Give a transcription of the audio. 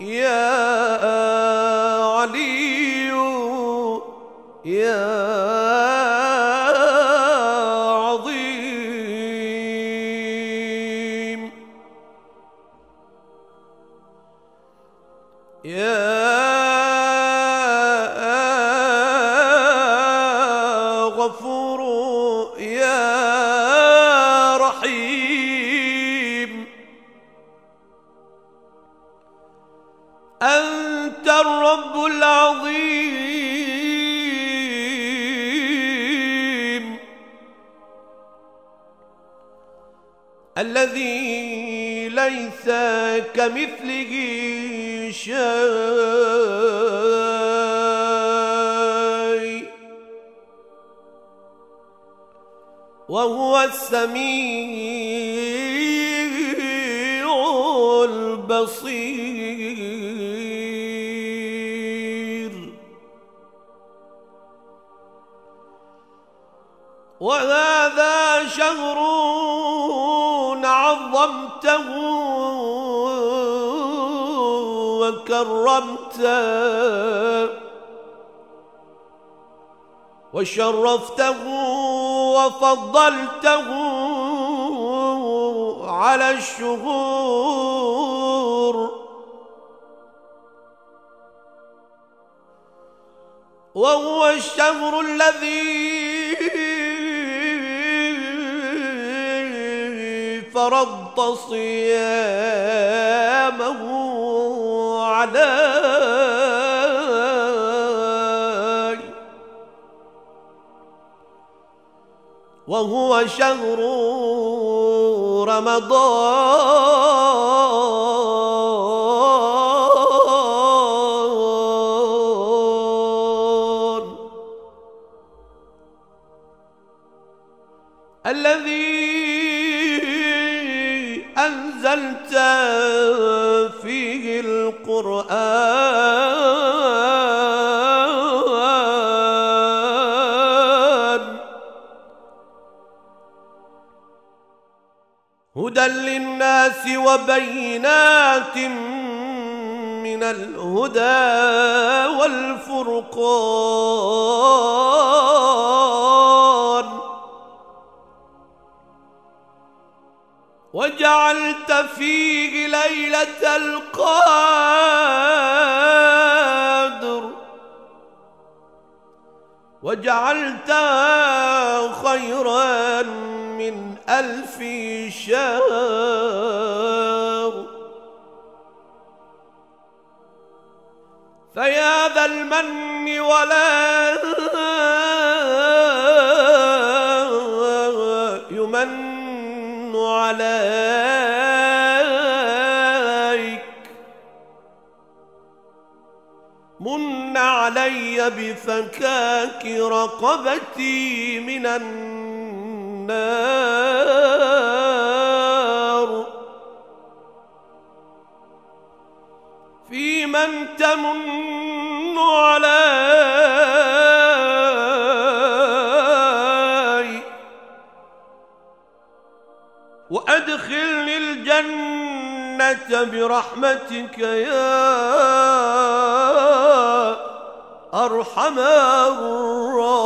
يا علي يا عظيم يا الرب العظيم. الذي ليس كمثله شيء. وهو السميع البصير. وهذا شهر عظمته وكرمته وشرفته وفضلته على الشهور. وهو الشهر الذي فرضت صيامه علي وهو شهر رمضان. الذي أنزلت فيه القرآن هدى للناس وبينات من الهدى والفرقان وجعلت فيه ليلة القدر. وجعلتها خيرا من ألف شهر. فيا ذا المن ولا يمن عليك. من علي بفكاك رقبتي من النار. في من تمن وأدخلني الجنة برحمتك يا أرحم الراحمين.